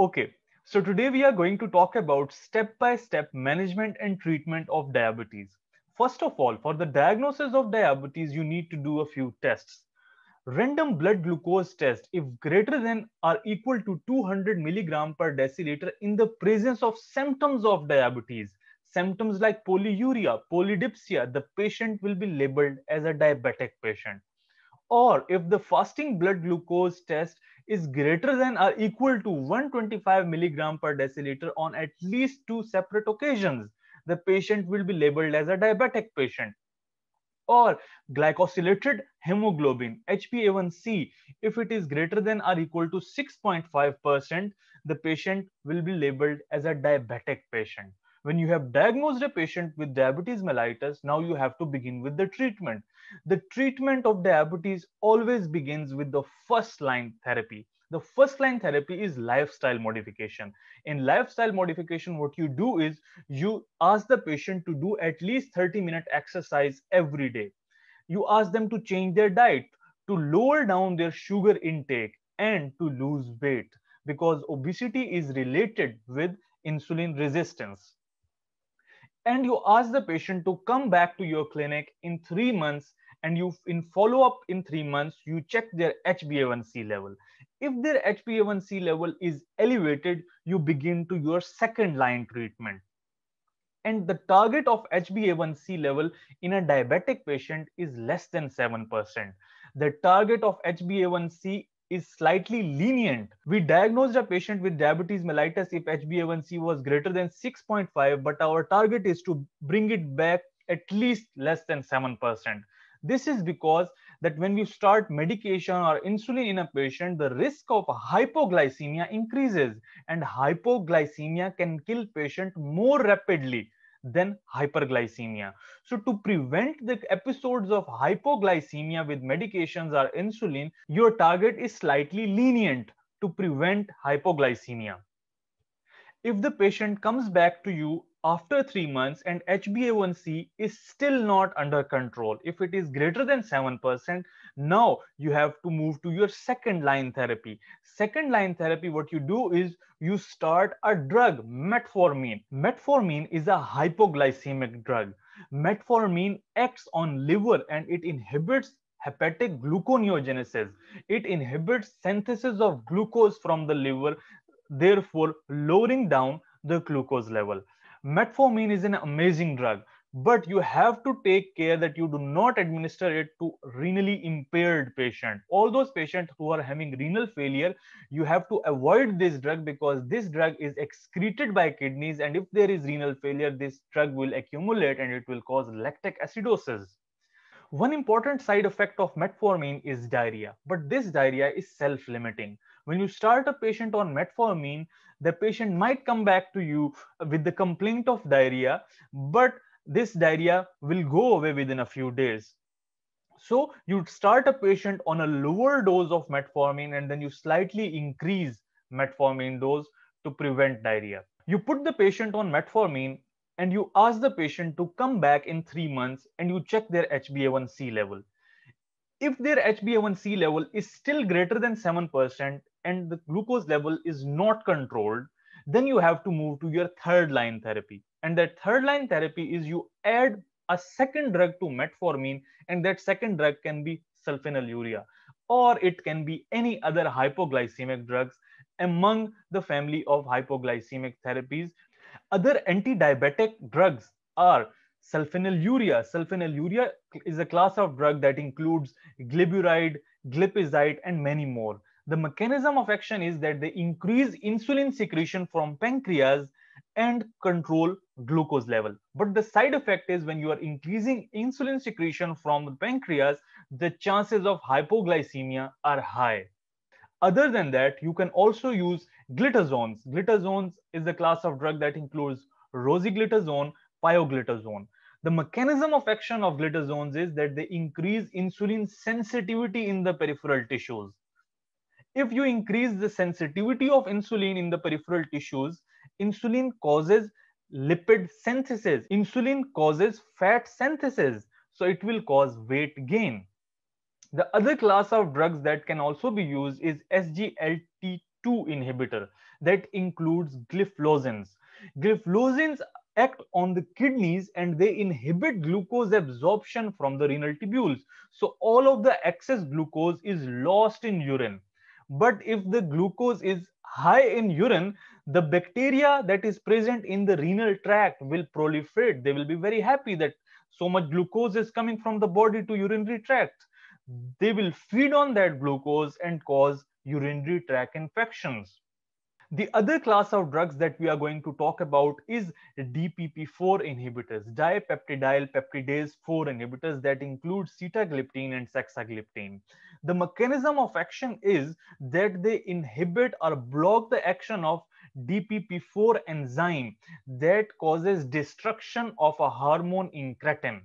Okay, so today we are going to talk about step-by-step management and treatment of diabetes. First of all, for the diagnosis of diabetes, you need to do a few tests. Random blood glucose test, if greater than or equal to 200 milligram per deciliter in the presence of symptoms of diabetes, symptoms like polyuria, polydipsia, the patient will be labeled as a diabetic patient. Or if the fasting blood glucose test is greater than or equal to 125 milligram per deciliter on at least two separate occasions, the patient will be labeled as a diabetic patient. Or glycosylated hemoglobin, HbA1c, if it is greater than or equal to 6.5%, the patient will be labeled as a diabetic patient. When you have diagnosed a patient with diabetes mellitus, now you have to begin with the treatment. The treatment of diabetes always begins with the first line therapy. The first line therapy is lifestyle modification. In lifestyle modification, what you do is you ask the patient to do at least 30 minute exercise every day. You ask them to change their diet, to lower down their sugar intake, and to lose weight because obesity is related with insulin resistance and you ask the patient to come back to your clinic in three months and you in follow up in three months you check their hba1c level. If their hba1c level is elevated you begin to your second line treatment. And the target of hba1c level in a diabetic patient is less than 7% the target of hba1c is slightly lenient. We diagnosed a patient with diabetes mellitus if HbA1c was greater than 6.5, but our target is to bring it back at least less than 7%. This is because that when we start medication or insulin in a patient, the risk of hypoglycemia increases and hypoglycemia can kill patient more rapidly than hyperglycemia. So to prevent the episodes of hypoglycemia with medications or insulin, your target is slightly lenient to prevent hypoglycemia. If the patient comes back to you after three months and HbA1c is still not under control, if it is greater than 7%, now you have to move to your second line therapy. Second line therapy, what you do is you start a drug, metformin. Metformin is a hypoglycemic drug. Metformin acts on liver and it inhibits hepatic gluconeogenesis. It inhibits synthesis of glucose from the liver, therefore lowering down the glucose level metformin is an amazing drug but you have to take care that you do not administer it to renally impaired patient. All those patients who are having renal failure you have to avoid this drug because this drug is excreted by kidneys and if there is renal failure this drug will accumulate and it will cause lactic acidosis. One important side effect of metformin is diarrhea but this diarrhea is self-limiting. When you start a patient on metformin the patient might come back to you with the complaint of diarrhea, but this diarrhea will go away within a few days. So you start a patient on a lower dose of metformin and then you slightly increase metformin dose to prevent diarrhea. You put the patient on metformin and you ask the patient to come back in three months and you check their HbA1c level. If their HbA1c level is still greater than 7%, and the glucose level is not controlled, then you have to move to your third line therapy. And that third line therapy is you add a second drug to metformin, and that second drug can be sulfonylurea, or it can be any other hypoglycemic drugs among the family of hypoglycemic therapies. Other anti-diabetic drugs are sulfonylurea. Sulfonylurea is a class of drug that includes glyburide, glipizide, and many more the mechanism of action is that they increase insulin secretion from pancreas and control glucose level. But the side effect is when you are increasing insulin secretion from the pancreas, the chances of hypoglycemia are high. Other than that, you can also use glitazones. Glitazones is a class of drug that includes rosiglitazone, pioglitazone. The mechanism of action of glitazones is that they increase insulin sensitivity in the peripheral tissues if you increase the sensitivity of insulin in the peripheral tissues, insulin causes lipid synthesis. Insulin causes fat synthesis. So it will cause weight gain. The other class of drugs that can also be used is SGLT2 inhibitor that includes gliflozins. Gliflozins act on the kidneys and they inhibit glucose absorption from the renal tubules. So all of the excess glucose is lost in urine. But if the glucose is high in urine, the bacteria that is present in the renal tract will proliferate. They will be very happy that so much glucose is coming from the body to urinary tract. They will feed on that glucose and cause urinary tract infections. The other class of drugs that we are going to talk about is DPP4 inhibitors, dipeptidyl peptidase 4 inhibitors that include sitagliptin and saxagliptin. The mechanism of action is that they inhibit or block the action of DPP4 enzyme that causes destruction of a hormone incretin.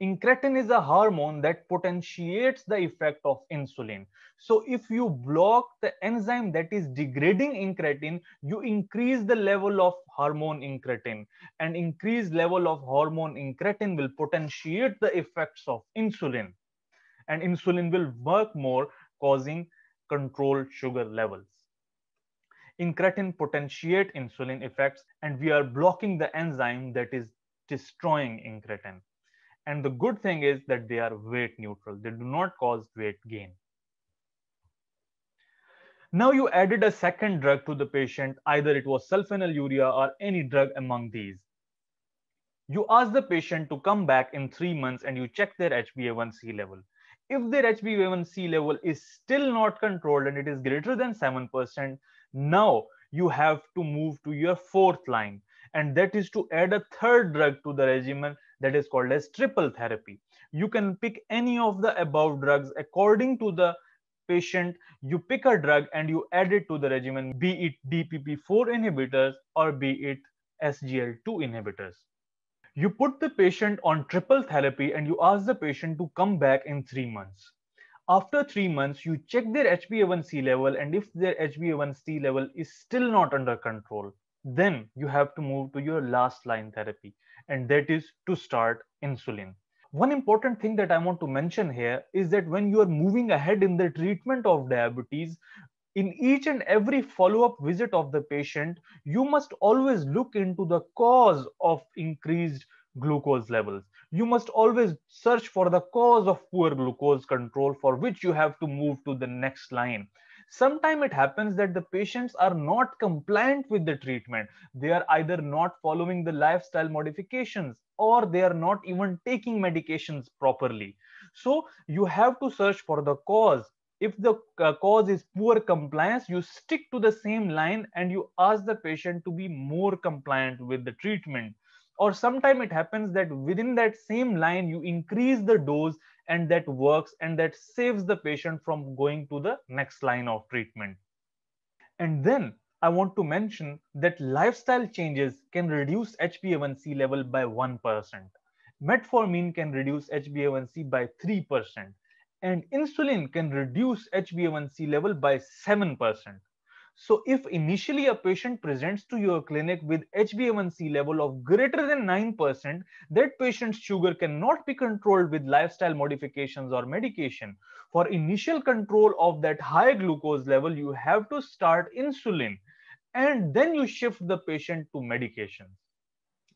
Incretin is a hormone that potentiates the effect of insulin. So if you block the enzyme that is degrading incretin, you increase the level of hormone incretin and increased level of hormone incretin will potentiate the effects of insulin and insulin will work more causing controlled sugar levels. Incretin potentiate insulin effects and we are blocking the enzyme that is destroying incretin. And the good thing is that they are weight neutral. They do not cause weight gain. Now you added a second drug to the patient, either it was sulfonylurea or any drug among these. You ask the patient to come back in three months and you check their HbA1c level. If their HbA1c level is still not controlled and it is greater than 7%, now you have to move to your fourth line and that is to add a third drug to the regimen that is called as triple therapy. You can pick any of the above drugs according to the patient. You pick a drug and you add it to the regimen, be it DPP4 inhibitors or be it SGL2 inhibitors. You put the patient on triple therapy and you ask the patient to come back in three months. After three months, you check their HbA1c level and if their HbA1c level is still not under control, then you have to move to your last line therapy and that is to start insulin. One important thing that I want to mention here is that when you are moving ahead in the treatment of diabetes, in each and every follow-up visit of the patient, you must always look into the cause of increased glucose levels. You must always search for the cause of poor glucose control for which you have to move to the next line sometimes it happens that the patients are not compliant with the treatment. They are either not following the lifestyle modifications or they are not even taking medications properly. So you have to search for the cause. If the uh, cause is poor compliance you stick to the same line and you ask the patient to be more compliant with the treatment. Or sometimes it happens that within that same line you increase the dose and that works and that saves the patient from going to the next line of treatment. And then I want to mention that lifestyle changes can reduce HbA1c level by 1%. Metformin can reduce HbA1c by 3%. And insulin can reduce HbA1c level by 7%. So if initially a patient presents to your clinic with HbA1c level of greater than 9%, that patient's sugar cannot be controlled with lifestyle modifications or medication. For initial control of that high glucose level, you have to start insulin and then you shift the patient to medications.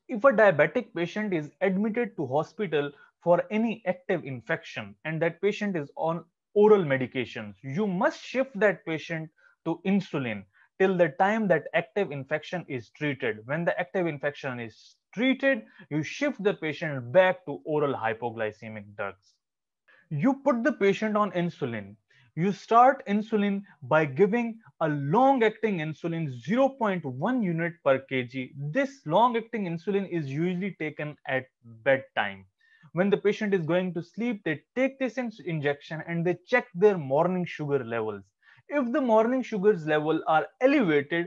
If a diabetic patient is admitted to hospital for any active infection and that patient is on oral medications, you must shift that patient to insulin till the time that active infection is treated. When the active infection is treated, you shift the patient back to oral hypoglycemic drugs. You put the patient on insulin. You start insulin by giving a long-acting insulin 0.1 unit per kg. This long-acting insulin is usually taken at bedtime. When the patient is going to sleep, they take this injection and they check their morning sugar levels if the morning sugars level are elevated,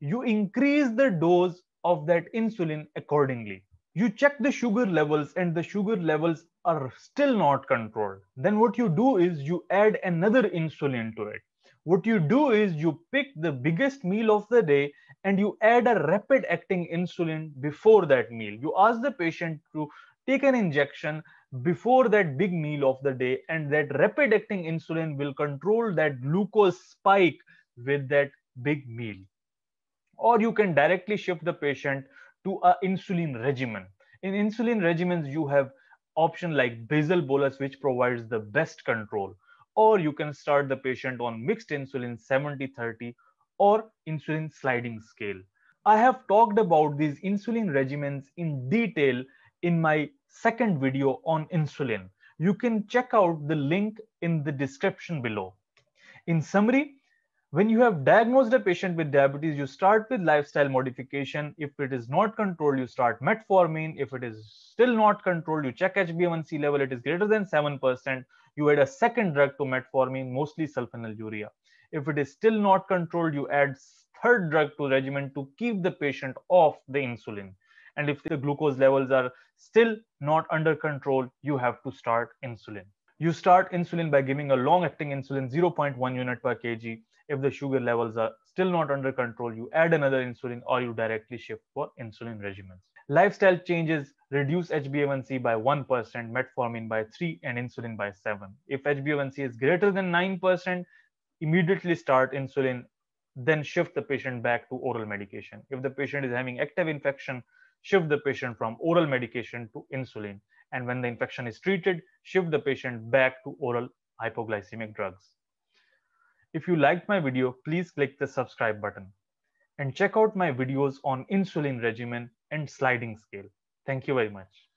you increase the dose of that insulin accordingly. You check the sugar levels and the sugar levels are still not controlled. Then what you do is you add another insulin to it. What you do is you pick the biggest meal of the day and you add a rapid acting insulin before that meal. You ask the patient to take an injection before that big meal of the day and that rapid acting insulin will control that glucose spike with that big meal. Or you can directly shift the patient to a insulin regimen. In insulin regimens, you have option like basal bolus, which provides the best control. Or you can start the patient on mixed insulin 70-30 or insulin sliding scale. I have talked about these insulin regimens in detail in my second video on insulin. You can check out the link in the description below. In summary, when you have diagnosed a patient with diabetes, you start with lifestyle modification. If it is not controlled, you start metformin. If it is still not controlled, you check HbA1c level, it is greater than 7%. You add a second drug to metformin, mostly sulfonylurea. If it is still not controlled, you add third drug to regimen to keep the patient off the insulin. And if the glucose levels are still not under control, you have to start insulin. You start insulin by giving a long-acting insulin 0.1 unit per kg. If the sugar levels are still not under control, you add another insulin or you directly shift for insulin regimens. Lifestyle changes reduce HbA1c by 1%, metformin by 3, and insulin by 7. If HbA1c is greater than 9%, immediately start insulin, then shift the patient back to oral medication. If the patient is having active infection, shift the patient from oral medication to insulin. And when the infection is treated, shift the patient back to oral hypoglycemic drugs. If you liked my video, please click the subscribe button and check out my videos on insulin regimen and sliding scale. Thank you very much.